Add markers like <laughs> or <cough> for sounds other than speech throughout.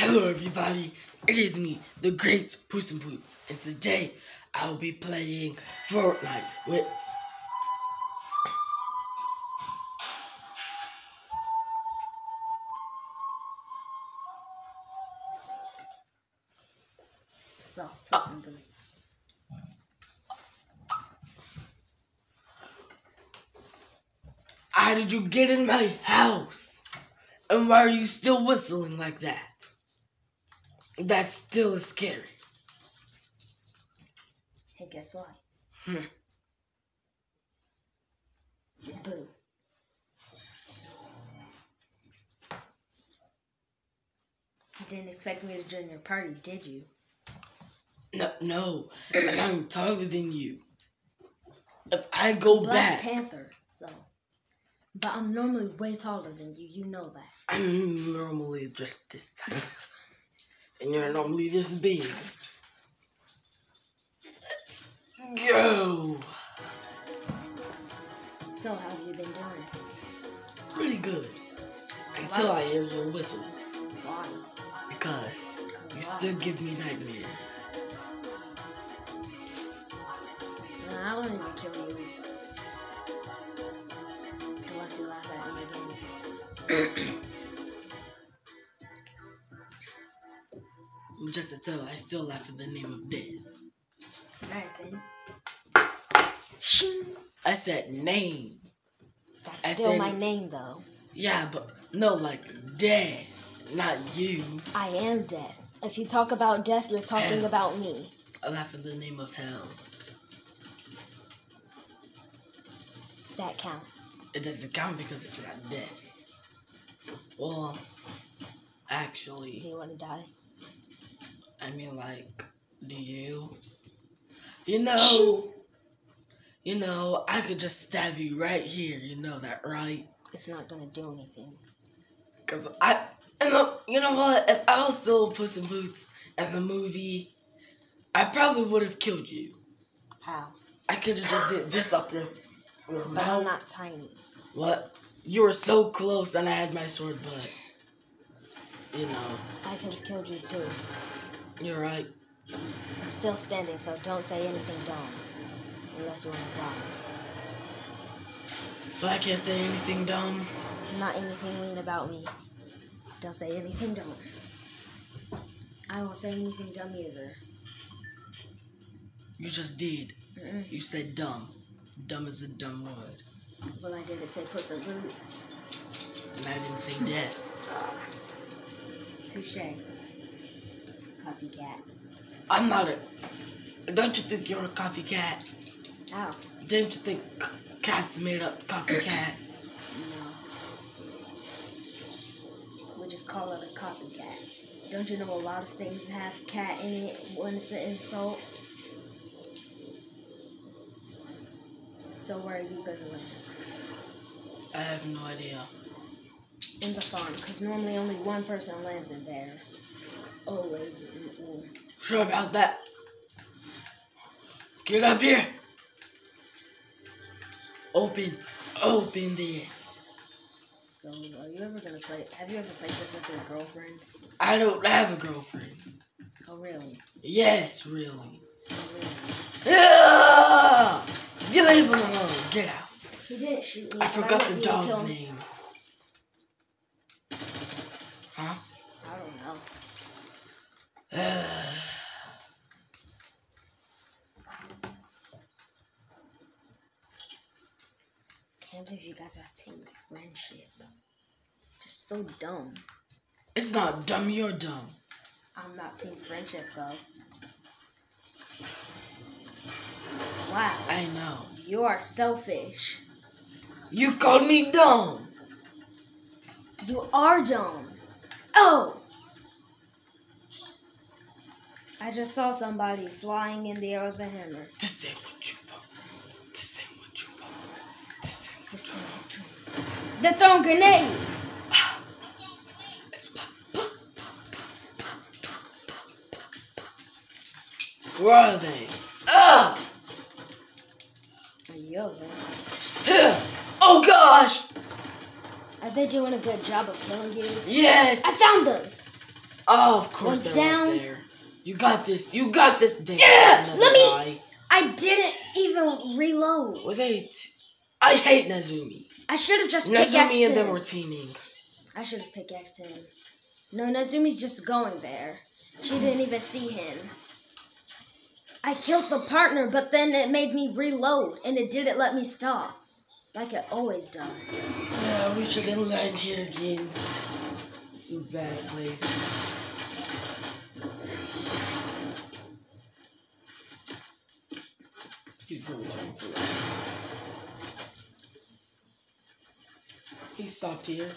Hello everybody, it is me, the Great Puss in Boots, and today I will be playing Fortnite with So, Puss in Boots. How did you get in my house? And why are you still whistling like that? That still is scary. Hey, guess what? Hmm. Boo. You didn't expect me to join your party, did you? No, no, and I'm taller than you. If I go Black back, Panther, so. But I'm normally way taller than you. You know that. I'm normally dressed this time. <laughs> And you're normally this big. Let's go! So, how have you been doing? Pretty good. Until I hear your whistles. Why? Because you still give me nightmares. I don't even kill you. Unless you laugh at me again. <clears throat> Just to tell, I still laugh at the name of death. Alright then. I said name. That's I still said- my name, though. Yeah, but no, like death, not you. I am death. If you talk about death, you're talking Hell. about me. I laugh at the name of hell. That counts. It doesn't count because it's not death. Well, actually. Do actually, you want to die? I mean, like, do you? You know, you know, I could just stab you right here. You know that, right? It's not gonna do anything. Cause I, you uh, know, you know what? If I was still Puss in Boots at the movie, I probably would have killed you. How? I could have just did this up your, your But mouth. I'm not tiny. What? You were so close, and I had my sword, but you know, I could have killed you too. You're right. I'm still standing, so don't say anything dumb. Unless you want to die. So I can't say anything dumb. Not anything mean about me. Don't say anything dumb. I won't say anything dumb either. You just did. Mm-mm. You said dumb. Dumb is a dumb word, Well, I didn't say put some boots. and I didn't say death. Touche. Copycat. I'm not a. Don't you think you're a copycat? Ow. Don't you think cats made up copycats? No. We just call it a copycat. Don't you know a lot of things have cat in it when it's an insult? So where are you gonna land? I have no idea. In the farm, because normally only one person lands in there. Always. Mm-mm. Sure about that. Get up here. Open, open this. So, are you ever gonna play? Have you ever played this with your girlfriend? I don't have a girlfriend. Oh, really? Yes, really. Oh, really? Ah! You leave him alone. Get out. He didn't shoot me. I forgot want the you to kill dog's name. Huh? I don't know. Ah. <sighs> Can't believe you guys are team friendship. Just so dumb. it's not dumb. You're dumb. I'm not team friendship though. Wow, I know. you are selfish. You called me dumb. You are dumb. Oh! I just saw somebody flying in the air with a hammer. This ain't what you want. This ain't what you want. This ain't not. They're throwing grenades! Where are they? Ah! Yo, man. Oh gosh! Are they doing a good job of killing you? Yes! I found them! Oh, of course One's down. there. You got this. You got this. Damn. Yeah, let me- guy. I didn't even reload. With eight. I hate Nazumi. I should have just pickaxed Nazumi and them were teaming. I should have pickaxed him. No, Nazumi's just going there. She didn't even see him. I killed the partner, but then it made me reload, and it didn't let me stop. Like it always does. Yeah, we shouldn't land here again. It's a bad place. He's really trying to. He stopped here.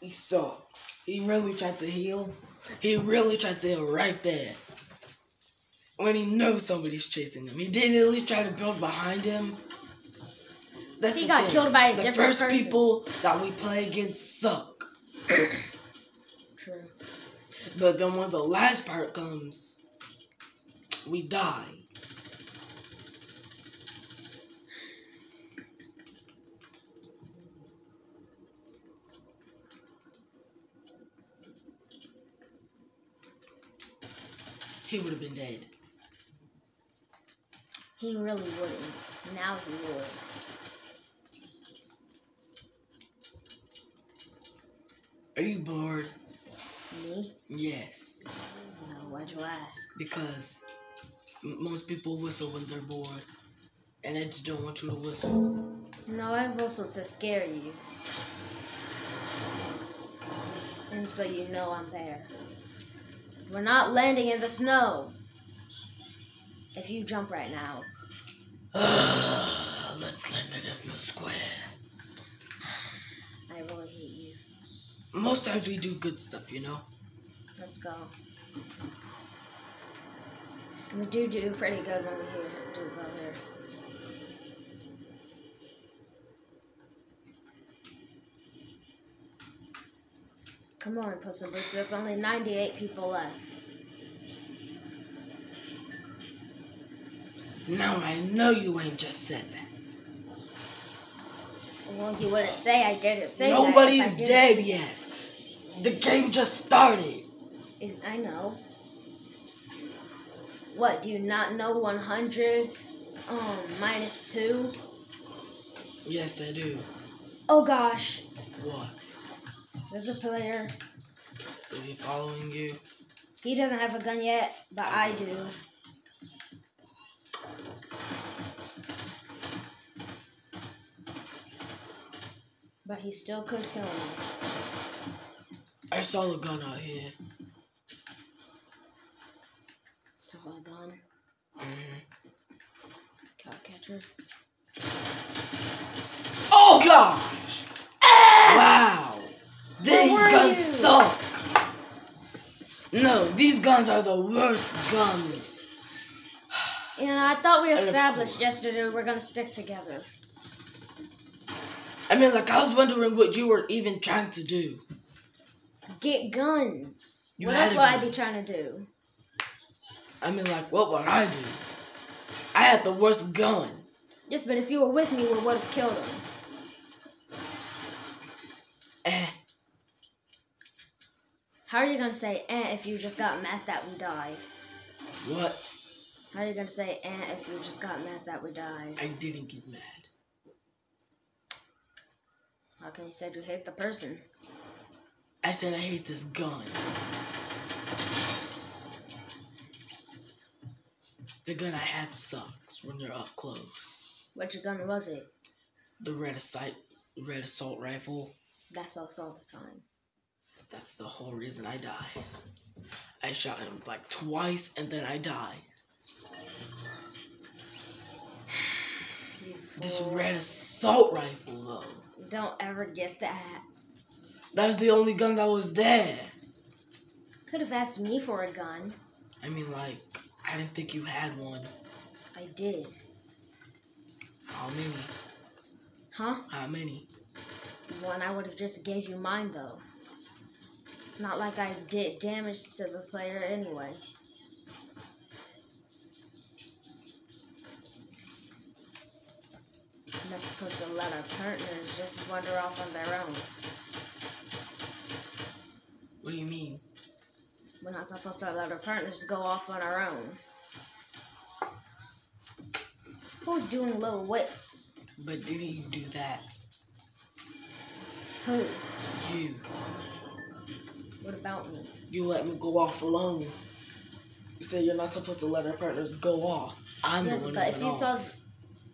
He sucks. He really tried to heal. He really tried to heal right there. When he knows somebody's chasing him. He didn't at least try to build behind him. That's He the got thing. killed by a the different first person. people that we play against suck. <clears throat> But then when the last part comes, we die. He would have been dead. He really wouldn't. Now he would. Are you bored? Me? Yes. No, why'd you ask? Because most people whistle when they're bored. And I just don't want you to whistle. No, I whistle to scare you. And so you know I'm there. We're not landing in the snow. If you jump right now, <sighs> Let's land it in the square. I really hate you. Most times we do good stuff, you know? Let's go. We do do pretty good when we here, do go here. Come on, Puss in Boots. There's only 98 people left. Now I know you ain't just said that. Well, you wouldn't say I didn't say that. Nobody's dead yet. The game just started. I know. What, do you not know 100 um, minus 2? Yes, I do. Oh gosh, What? there's a player. Is he following you? He doesn't have a gun yet, but I do. But he still could kill me. I saw the gun out here. Saw a gun. Mhm. Cow catcher. Oh gosh! Wow! These guns you? suck! No, these guns are the worst guns. <sighs> Yeah, I thought we established yesterday we're gonna stick together. I mean, like, I was wondering what you were even trying to do. Get guns. You what else would I be trying to do? I mean, like, what would I do? I had the worst gun. Yes, but if you were with me, we would have killed him. Eh. How are you gonna say eh if you just got mad that we died? What? How are you gonna say eh if you just got mad that we died? I didn't get mad. How can you say you hate the person? I said I hate this gun. The gun I had sucks when you're up close. Which gun was it? The red assault, red assault rifle. That's us all the time. That's the whole reason I died. I shot him like twice and then I died. You <sighs> This red assault rifle though. Don't ever get that. That was the only gun that was there. Could have asked me for a gun. I mean, like, I didn't think you had one. I did. How many? Huh? How many? One I would have just gave you mine though. Not like I did damage to the player anyway. Let's supposed to let our partners just wander off on their own. What do you mean? We're not supposed to let our partners go off on our own. Who's doing Lil what? But didn't you do that? Who? You. What about me? You let me go off alone. You said you're not supposed to let our partners go off. I'm yes, the one but if you off. saw,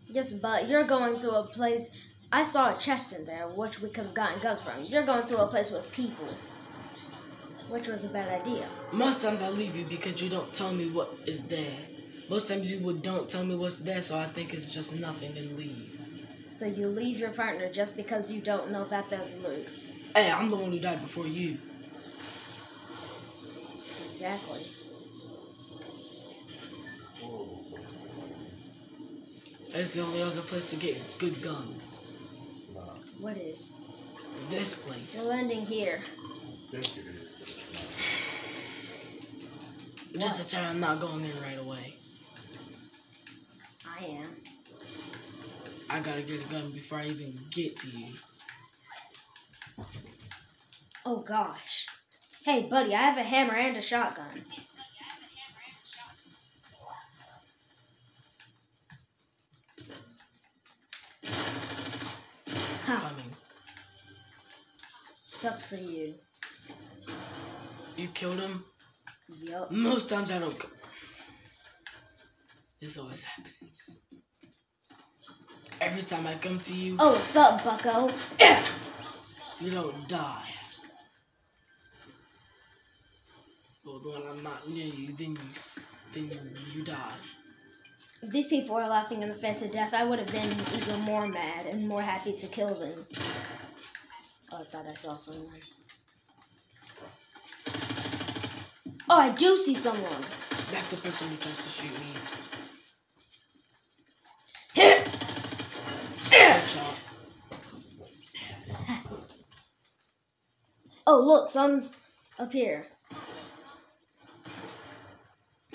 yes, but you're going to a place. I saw a chest in there, which we could have gotten guns from. You're going to a place with people, which was a bad idea. Most times I leave you because you don't tell me what is there. Most times you would don't tell me what's there, so I think it's just nothing and leave. So you leave your partner just because you don't know that there's loot. Hey, I'm the one who died before you. Exactly. It's the only other place to get good guns. What is? This place. We're landing here. Think it is. Just to tell you I'm not going in right away. I am. I gotta get a gun before I even get to you. Oh gosh. Hey, buddy, I have a hammer and a shotgun. Sucks for you. You killed him? Yup. Most times I don't. This always happens. Every time I come to you, Oh, what's up, bucko? you don't die. But when I'm not near you, then you then you die. If these people were laughing in the face of death, I would have been even more mad and more happy to kill them. Oh, I thought I saw someone. Oh, I do see someone. That's the person who tries to shoot me. <laughs> Oh, look, someone's up here.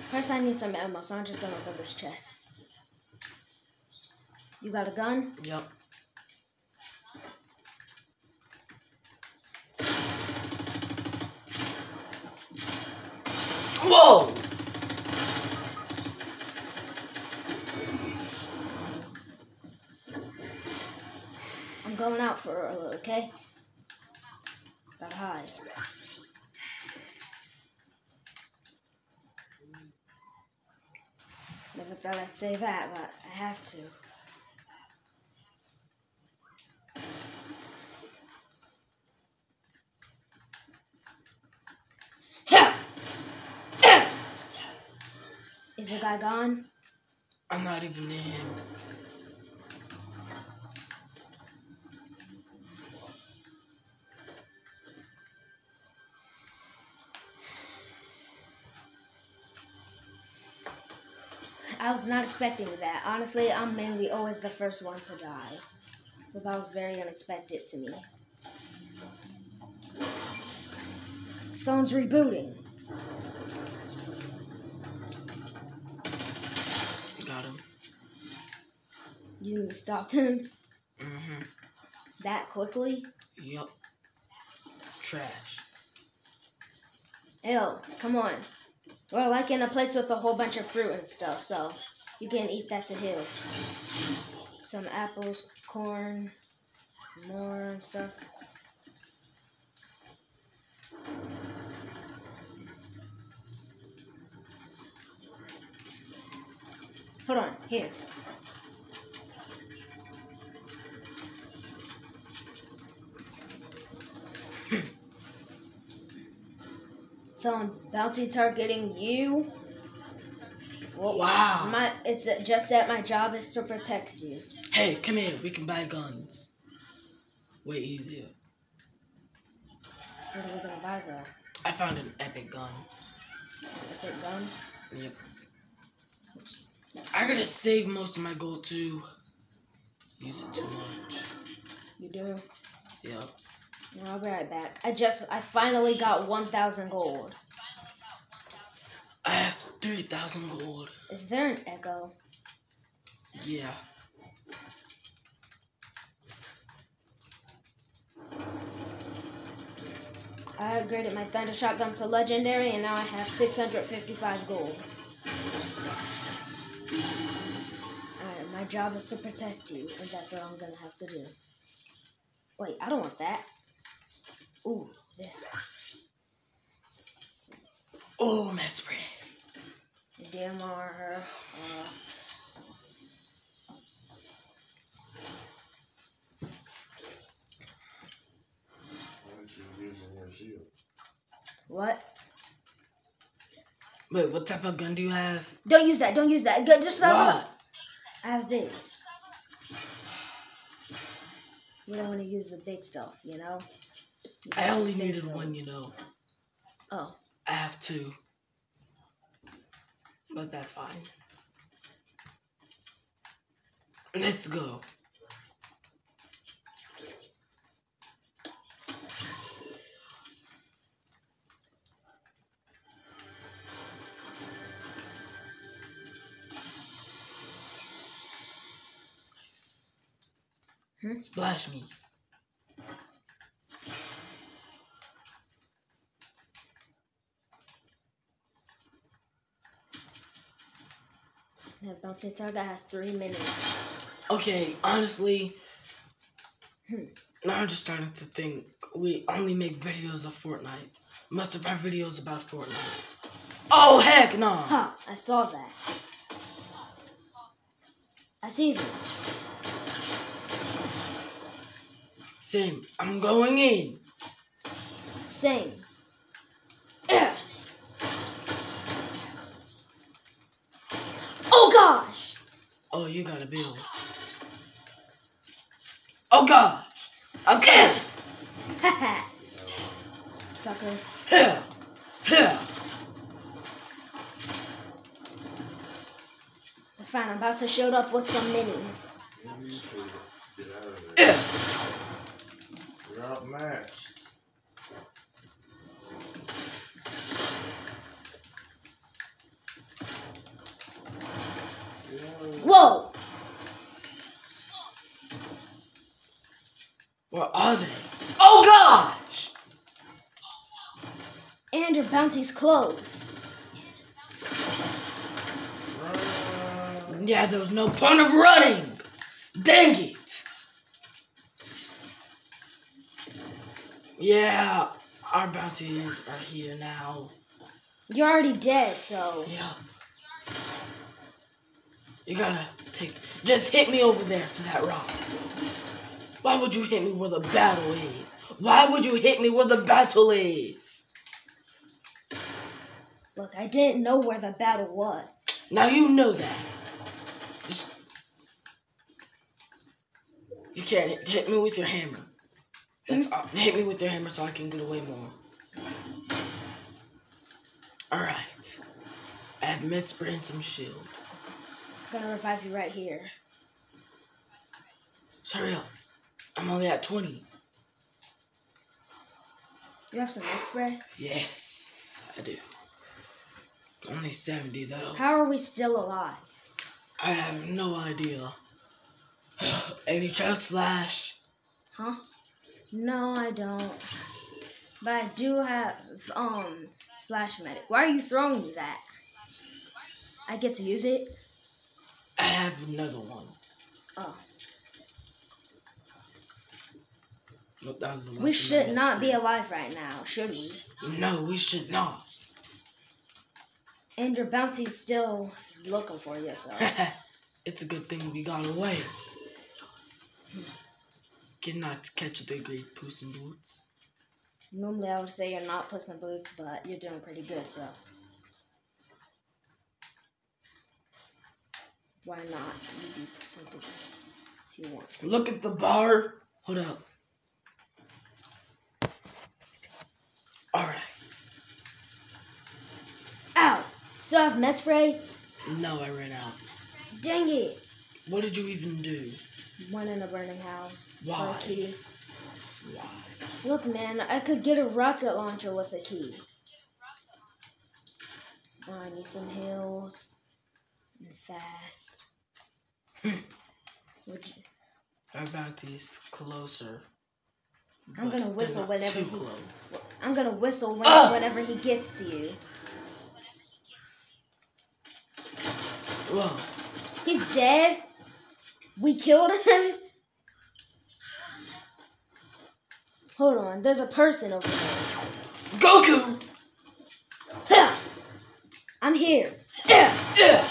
First, I need some ammo, so I'm just gonna open this chest. You got a gun? Yep. Whoa! I'm going out for a little, okay? Gotta hide. Never thought I'd say that, but I have to. Is the guy gone? I'm not even him. I was not expecting that. Honestly, I'm mainly always the first one to die. So that was very unexpected to me. Someone's rebooting. Him. You stopped him Mm-hmm. that quickly? Yup. Trash. Ew, come on. We're like in a place with a whole bunch of fruit and stuff, so you can eat that to heal. Some apples, corn, more and stuff. Hold on, here. <clears throat> Someone's bounty targeting you. Well, Wow. My, it's just that my job is to protect you. Hey, come here. We can buy guns. Way easier. What are we gonna buy though? I found an epic gun. Epic gun? Yep. I gotta save most of my gold to use it too much. You do? Yep. I'll be right back. I just, I finally got 1,000 gold. I have 3,000 gold. Is there an echo? Yeah. I upgraded my Thunder Shotgun to Legendary, and now I have 655 gold. Alright, my job is to protect you, and that's what I'm gonna have to do. Wait, I don't want that. Ooh, this. Oh, med spray. DMR. Uh, Why aren't you using your what? Wait, what type of gun do you have? Don't use that. Don't use that. Just what. I have this. You don't want to use the big stuff, you know. You I only needed those. one, you know. Oh, I have two. But that's fine. Let's go. Hmm? Splash me. that bounty target has three minutes. Okay, honestly, now I'm just starting to think we only make videos of Fortnite. Most of our videos about Fortnite. Oh heck no! Ha! I saw that. I see them. Same. I'm going in. Same. Yeah. Oh gosh! Oh, you got a bill. Oh gosh! Okay! Haha. <laughs> Sucker. Here! Here! It's fine. I'm about to show up with some minis. You need to get out of there. Here! You're outmatched. Get out of there. Whoa! Where are they? Oh gosh! And your bounty's close. Run. Yeah, there was no point of running! Dang it! Yeah, our bounties are here now. You're already dead, so. Yeah. You gotta take. Just hit me over there to that rock. Why would you hit me where the battle is? Why would you hit me where the battle is? Look, I didn't know where the battle was. Now you know that. Just- You can't hit, hit me with your hammer. That's all. Hit me with your hammer so I can get away more. Alright. I have med spray and some shield. I'm gonna revive you right here. Sorry. I'm only at 20. You have some med spray? Yes, I do. Only 70 though. How are we still alive? I have no idea. <sighs> Any chug splash? Huh? No, I don't. But I do have um splash medic. Why are you throwing me that? I get to use it. I have another one. Oh, Nope, that was the one we should not be alive right now, should we? No, we should not. And your bounty's still looking for you, so. <laughs> it's a good thing we got away. Cannot catch the great Puss in Boots. Normally I would say you're not Puss in Boots, but you're doing pretty good, so. Why not? You be Puss in Boots if you want to. Look at the bar. Hold up. Alright. Ow! Still have med spray? No, I ran out. Dang it! What did you even do? One in a burning house. For Why? a key. Just why? Look, man, I could get a rocket launcher with a key. Oh, I need some hills. And fast. Hmm. Would you, Our bounty's closer. I'm gonna whistle whenever he- close. I'm gonna whistle when, Ah! whenever he gets to you. Whoa. He's dead. We killed him. Hold on, there's a person over there. Goku! I'm here. Yeah, yeah.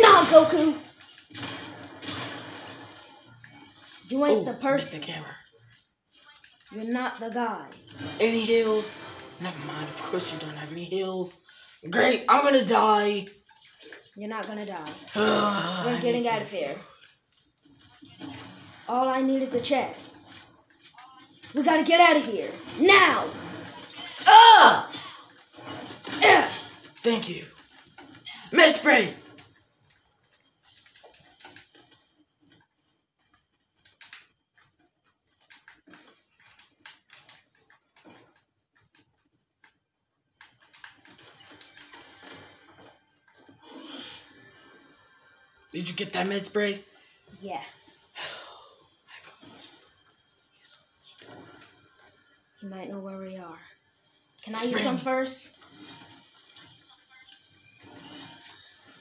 Nah, Goku. You ain't the person. The camera. You're not the guy. Any heals? Never mind. Of course you don't have any heals. Great. I'm gonna die. You're not gonna die. <sighs> We're getting out of here. All I need is a chest. We gotta get out of here. Now! Ah! Yeah. Thank you. Med spray. Did you get that med spray? Yeah. He might know where we are. Can I use some first?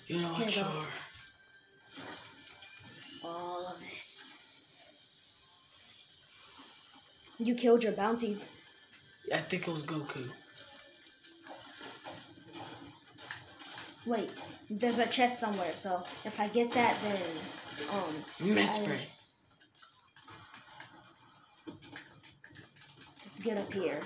You know Here what? you. Sure. All of this. You killed your bounty. I think it was Goku. Wait, there's a chest somewhere, so if I get that, then, um, Med I- let's get up here.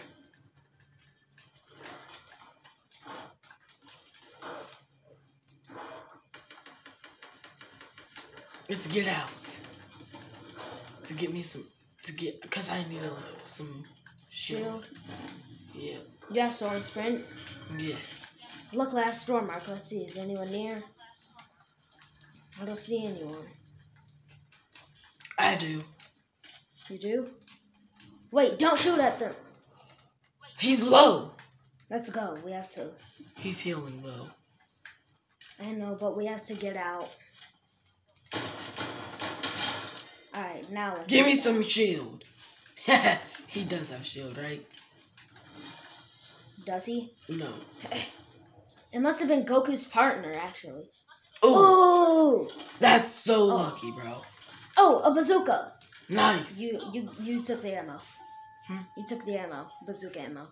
Let's get out. To get me some. To get. Because I need a, some shield. Shield. Yeah. You have soaring sprints. Yes. Look, last storm mark. Let's see. Is anyone near? I don't see anyone. I do. You do? Wait, don't shoot at them. He's low. Let's go. We have to. He's healing low. I know, but we have to get out. Alright, now let's. Give me some shield. <laughs> he does have shield, right? Does he? No. It must have been Goku's partner, actually. Oh, Oh! that's so oh. lucky, bro. Oh, a bazooka! Nice. You you you took the ammo. Hmm? You took the ammo. Bazooka ammo.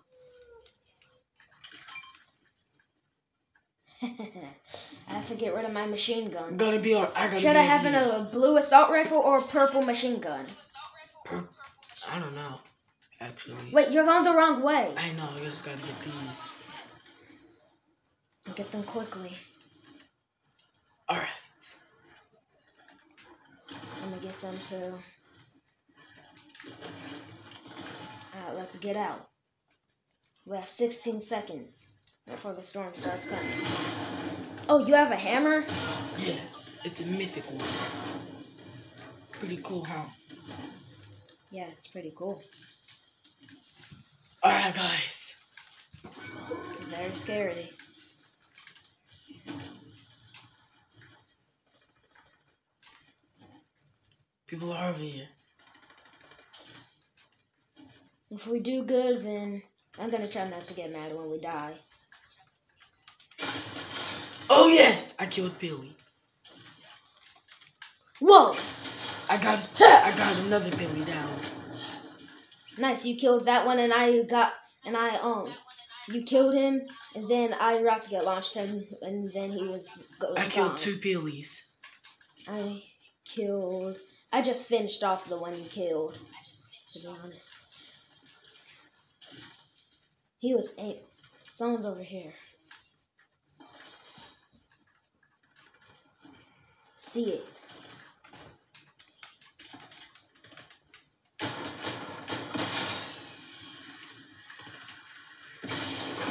<laughs> I have to get rid of my machine I'm gun. gonna be all. I gotta Should I have a blue assault rifle or a purple machine gun? Per- I don't know. Actually. Wait, you're going the wrong way. I know. I just gotta get these. Get them quickly. All right. I'm gonna get them too. Alright, let's get out. We have 16 seconds before the storm starts coming. Oh, you have a hammer? Yeah. It's a mythic one. Pretty cool, huh? Yeah, it's pretty cool. All right, guys. Very scary. People are over here. If we do good, then I'm gonna try not to get mad when we die. Oh yes, I killed Billy. Whoa! I got <laughs> I got another Billy down. Nice, you killed that one, and I got, and I um, you killed him, and then I rocket get launched him, and then he was I gone. killed two Billys. I killed. I just finished off the one you killed. To be honest, he was eight. Someone's over here. See it.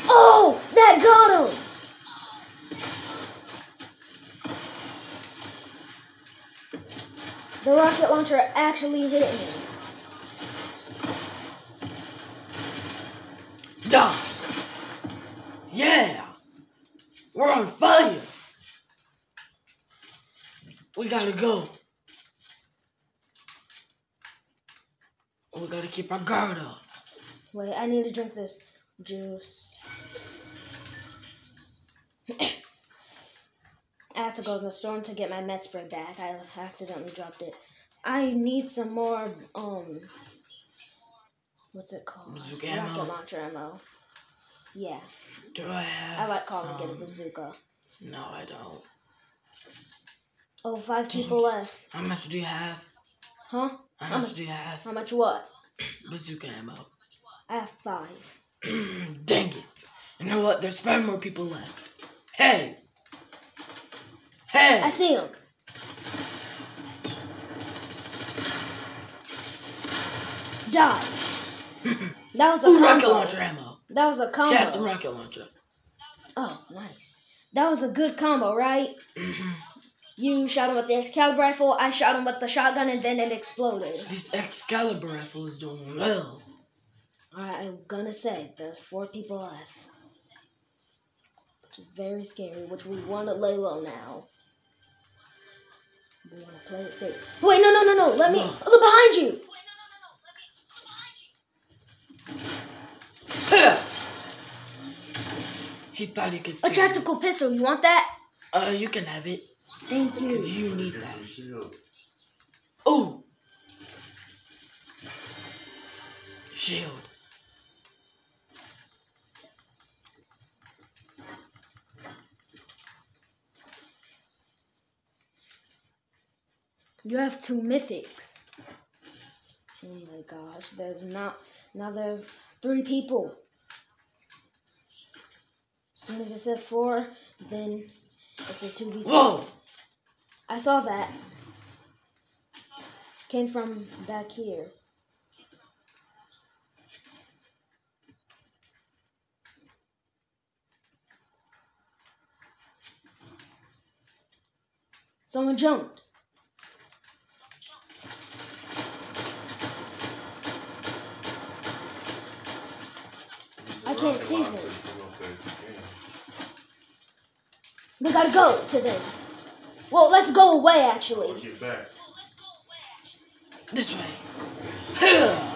Oh, that got him! The rocket launcher actually hit him. Yeah. We're on fire. We gotta go. We gotta keep our guard up. Wait, I need to drink this juice. I had to go to the store to get my med spray back. I accidentally dropped it. I need some more um what's it called? Bazooka Rocket ammo. launcher ammo. Yeah. Do I have? I like calling it a bazooka. No, I don't. Oh, five people left. How much do you have? Huh? How How much much? do you have? How much what? Bazooka ammo. I have five. <clears throat> Dang it! You know what? There's five more people left. Hey! Hey! I see him. Die. That was a Ooh, rocket launcher ammo. That was a combo. Yes, a rocket launcher. Oh, nice. That was a good combo, right? Mm-hmm. You shot him with the Excalibur rifle, I shot him with the shotgun, and then it exploded. This Excalibur rifle is doing well. Alright, I'm gonna say there's four people left. Which is very scary, which we want to lay low now. We want to play it safe. Wait, no, no, no, no. Let me. No. Look behind you. <coughs> he thought he could. A tactical pistol. You want that? Uh, you can have it. Thank you. you need that. some shield. Ooh! Shield. You have two mythics. Oh my gosh, there's not. Now there's three people. As soon as it says four, then it's a 2v2. Whoa! I saw that. Came from back here. Someone jumped. I can't see them. We gotta go to them. Well, let's go away actually. Get back. This way. <sighs>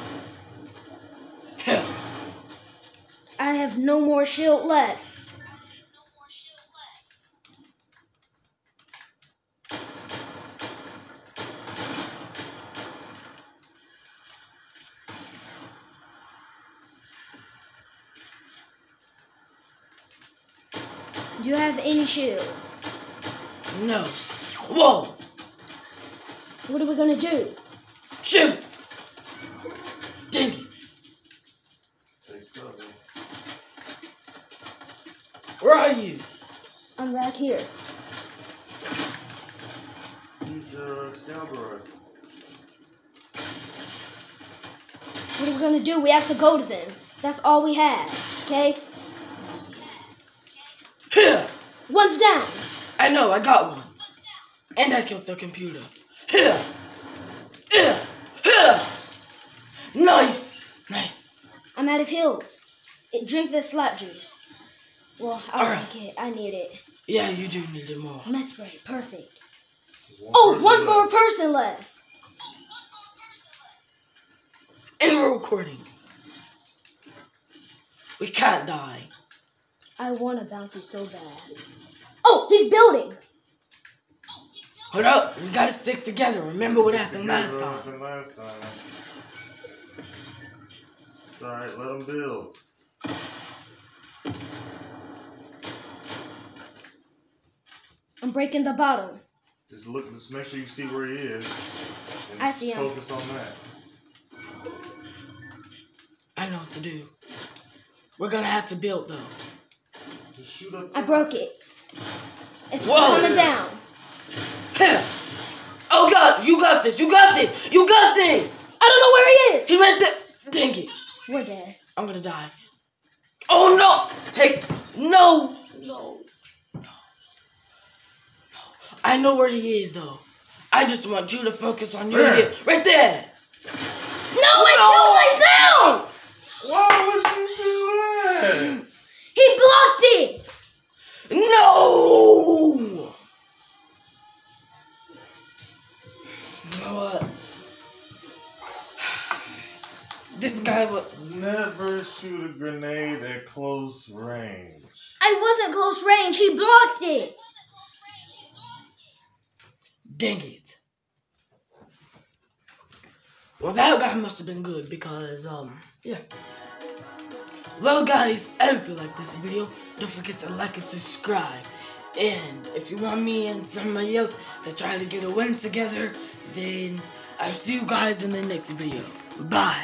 <sighs> I have no more shield left. Do you have any shields? No. Whoa! What are we gonna do? Shoot! Dang it. Where are you? I'm back here. Use your Excalibur rifle. What are we gonna do? We have to go to them. That's all we have. Okay? Huh. One's down. I know, I got one. And I killed the computer. Huh. Huh. Huh. Nice! Nice. I'm out of heals. It, drink this slap juice. Well, I'll Alright. take it. I need it. Yeah, you do need it more. Med spray. Perfect. One Oh, person one left. more person left. And we're recording. We can't die. I want to bounce you so bad. Oh, he's building. Hold up, we gotta stick together. Remember what happened last time. happened last time. It's alright, let them build. I'm breaking the bottom. Just look, just make sure you see where he is. And I see him. Focus on that. I know what to do. We're gonna have to build though. Just shoot up. I broke it. It's Whoa. coming down. Huh. <clears throat> Oh god, you got this, you got this, you got this! I don't know where he is. He right there. Dang it. We're dead. I'm gonna die. Oh no! Take no! No. No. No. I know where he is though. I just want you to focus on your Where? hit. Right there! No, I killed myself. Why This guy was. Never shoot a grenade at close range. I wasn't close range. He blocked it. Dang it. Well, that guy must have been good because, um, yeah. Well, guys, I hope you like this video. Don't forget to like and subscribe. And if you want me and somebody else to try to get a win together, then I'll see you guys in the next video. Bye.